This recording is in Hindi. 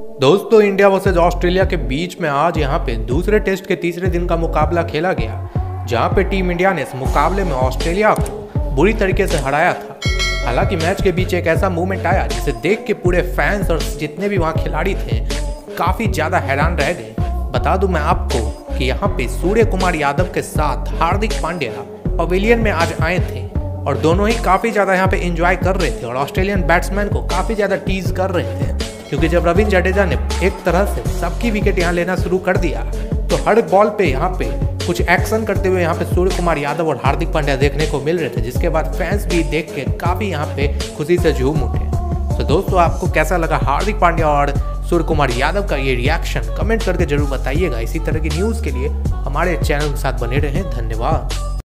दोस्तों, इंडिया वर्सेज ऑस्ट्रेलिया के बीच में आज यहाँ पे दूसरे टेस्ट के तीसरे दिन का मुकाबला खेला गया, जहाँ पे टीम इंडिया ने इस मुकाबले में ऑस्ट्रेलिया को बुरी तरीके से हराया था। हालाँकि मैच के बीच एक ऐसा मूवमेंट आया जिसे देख के पूरे फैंस और जितने भी वहाँ खिलाड़ी थे, काफ़ी ज़्यादा हैरान रह गए। बता दूँ मैं आपको कि यहाँ पे सूर्य कुमार यादव के साथ हार्दिक पांड्या पवेलियन में आज आए थे और दोनों ही काफ़ी ज़्यादा यहाँ पे इंजॉय कर रहे थे और ऑस्ट्रेलियन बैट्समैन को काफ़ी ज़्यादा टीज कर रहे थे। क्योंकि जब रविंद्र जडेजा ने एक तरह से सबकी विकेट यहाँ लेना शुरू कर दिया तो हर बॉल पे यहाँ पे कुछ एक्शन करते हुए यहाँ पे सूर्य कुमार यादव और हार्दिक पांड्या देखने को मिल रहे थे, जिसके बाद फैंस भी देख के काफ़ी यहाँ पे खुशी से झूम उठे। तो दोस्तों, आपको कैसा लगा हार्दिक पांड्या और सूर्य कुमार यादव का ये रिएक्शन कमेंट करके ज़रूर बताइएगा। इसी तरह की न्यूज़ के लिए हमारे चैनल के साथ बने रहें। धन्यवाद।